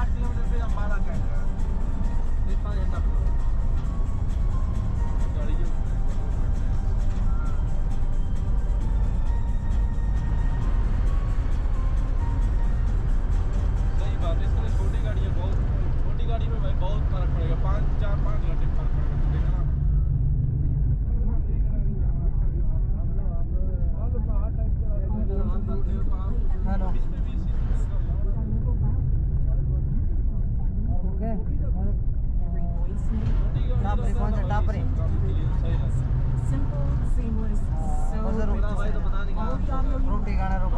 आठ किलोमीटर से हम बारह का जितना घंटा सही छोटी गाड़ी है बहुत छोटी गाड़ी में भाई बहुत फ़र्क पड़ेगा। पाँच चार पाँच घंटे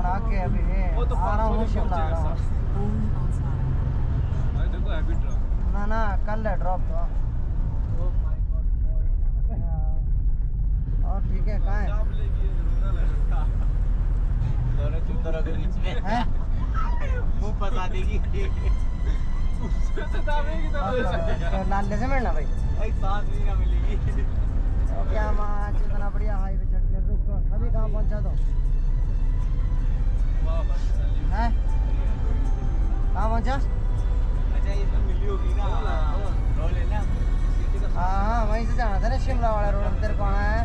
मैं शिमला आ रहा हूँ। देखो हैबिट रहा ना ना कल है ड्रॉप तो। और ठीक है कहाँ है? के हैं? मुँह फंसा देगी। से तो हो तो से। मिलना भाई? भाई सांस भी ना मिलेगी। तो क्या माँ इतना बढ़िया हाईवे चढ़ के रुक तो। अभी कहाँ पहुँचा दो वहीं से जाना था ना शिमला वाले रोड तेरे को आना है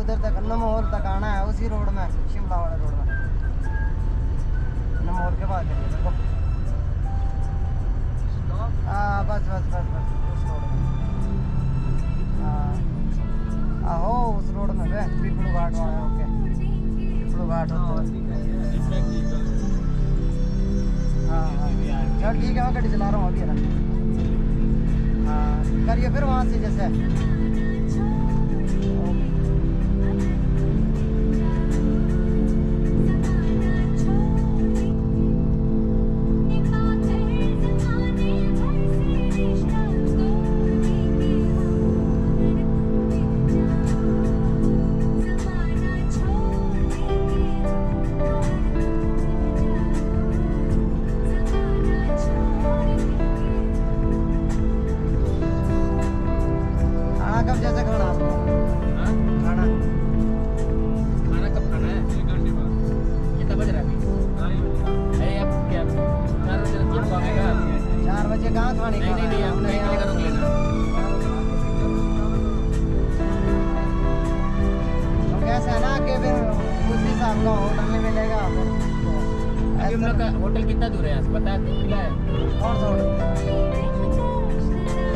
उधर तक, नमोल तक आना है, उसी रोड में, शिमला वाले रोड में। नमोल के बाद हाँ बस बस बस बस, उस रोड में। हाँ। आहो, उस रोड में बे, पीपलू घाट वाला, ओके। पीपलू घाट है। है हाँ हाँ चल ठीक है, मैं गाड़ी चला रहा हूँ, अभी ना। करिए फिर वहाँ से जैसे। होटल कितना दूर है यहाँ से पता है किला है कौन सा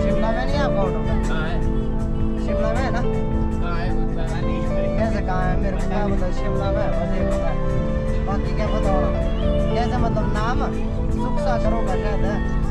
शिमला में नहीं आपका होटल कहाँ है। शिमला में है ना? है कैसे कहाँ है? मेरे को क्या पता शिमला में मुझे पता बाकी क्या पता होगा? कैसे मतलब नाम? सुख सा का शायद है।